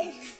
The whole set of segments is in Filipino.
safe.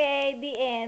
Okay, the end.